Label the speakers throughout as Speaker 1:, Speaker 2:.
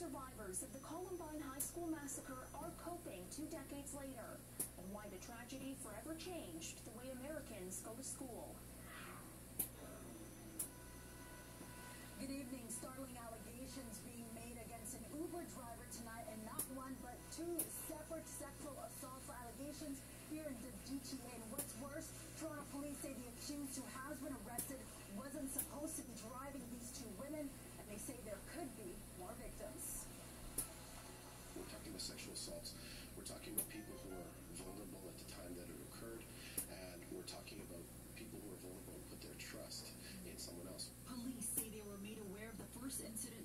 Speaker 1: survivors of the Columbine High School massacre are coping two decades later, and why the tragedy forever changed the way Americans go to school.
Speaker 2: Good evening. Startling allegations being made against an Uber driver tonight, and not one but two separate sexual assault allegations here in the GTA. And what's worse, Toronto police say the accused who has been arrested wasn't supposed to be driving these two women, and they say there could be
Speaker 3: with sexual assaults. We're talking about people who are vulnerable at the time that it occurred, and we're talking about people who are vulnerable and put their trust in someone else.
Speaker 4: Police say they were made aware of the first incident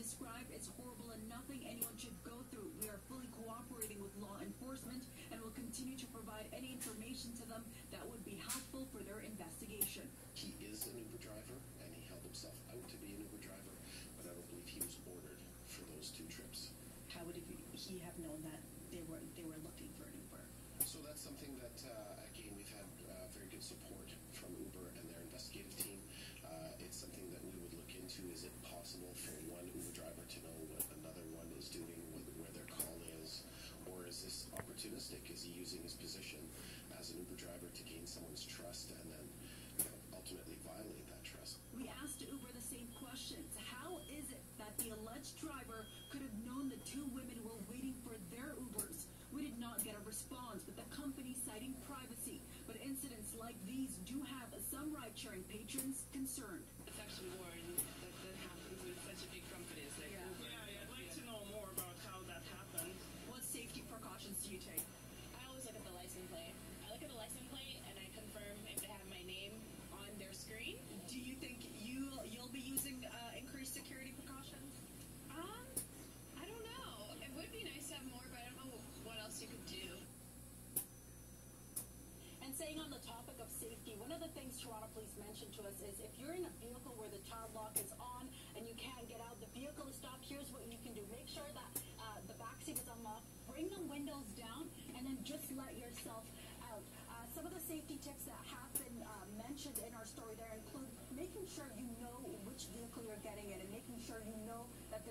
Speaker 4: described as horrible and nothing anyone should go through. We are fully cooperating with law enforcement and will continue to provide any information to them Sharing patrons concerned.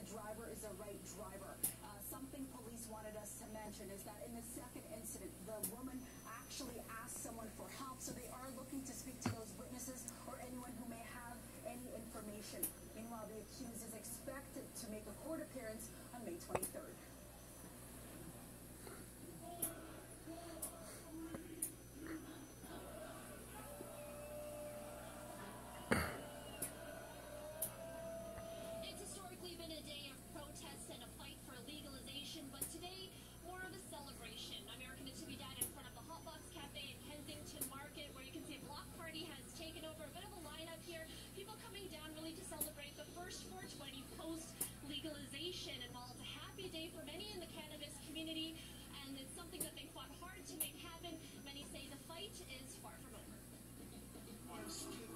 Speaker 5: driver is a right driver. Uh, something police wanted us to mention is that in the second incident, the woman actually asked someone for help, so they are looking to speak to those witnesses or anyone who may have any information. Meanwhile, the accused is expected to make a court appearance
Speaker 6: something that they
Speaker 7: fought hard to
Speaker 8: make happen. Many say
Speaker 9: the
Speaker 8: fight is far from over.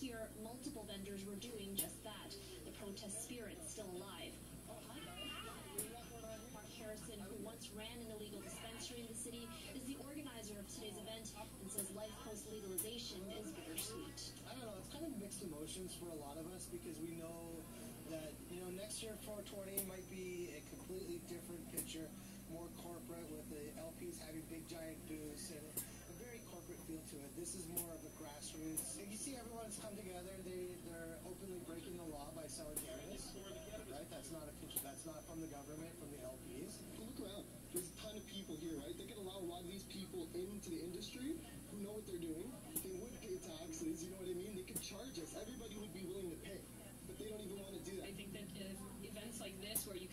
Speaker 8: here, multiple vendors were doing just that. The protest spirit still alive. Mark Harrison, who once ran an illegal dispensary in the city, is the organizer of today's event and says life post legalization is bittersweet.
Speaker 10: I don't know, it's kind of mixed emotions for a lot of us because we know that, you know, next year 420 might be a completely different picture, more corporate with the LPs having big giant come together, they they're openly breaking the law by selling cannabis. Right? That's not a that's not from the government, from the LPs.
Speaker 11: But look around. There's a ton of people here, right? They can allow a lot of these people into the industry who know what they're doing. They would pay taxes. You know what I mean? They could charge us. Everybody would be willing to pay, but they don't even want to do that.
Speaker 7: I think that events like this, where you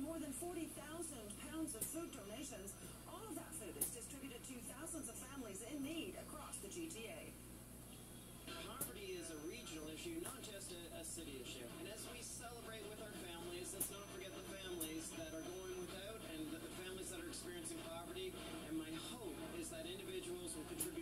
Speaker 8: more than
Speaker 2: 40,000 pounds of food donations. All of that food is distributed to thousands of families in need across the GTA.
Speaker 12: Poverty is a regional issue, not just a, a city issue. And as we celebrate with our families, let's not forget the families that are going without and the families that are experiencing poverty. And my hope is that individuals will contribute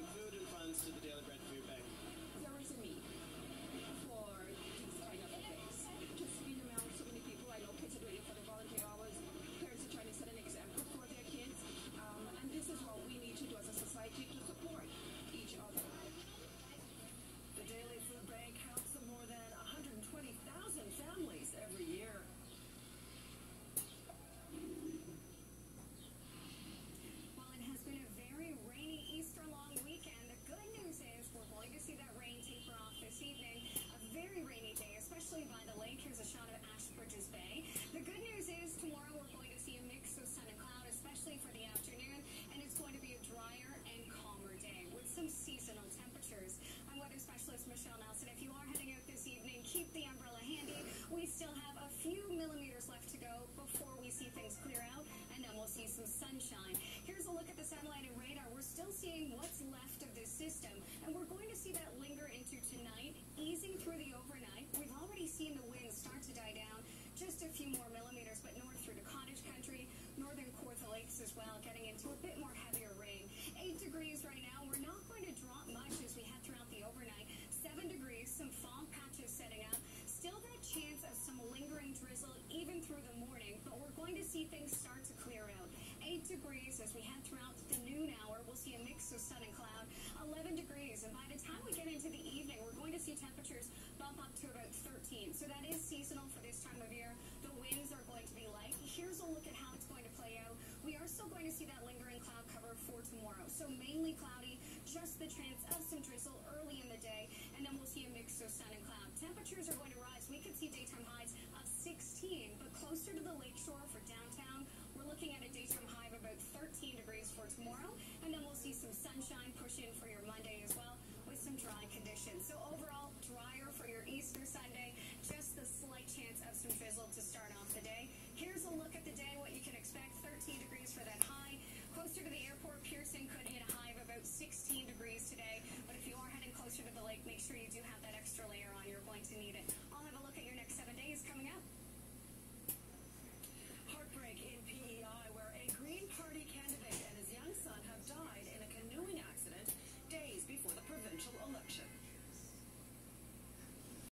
Speaker 13: see that linger into tonight, easing through the overnight. We've already seen the winds start to die down just a few more millimeters, but north through to cottage country, northern core lakes as well. so mainly cloudy, just the chance of some drizzle early in the day, and then we'll see a mix of sun and cloud. Temperatures are going to rise. We could see daytime highs of 16, but closer to the lakeshore for downtown, we're looking at a daytime high of about 13 degrees for tomorrow, and then we'll see some sunshine push in for your Monday as well with some dry conditions. So overall,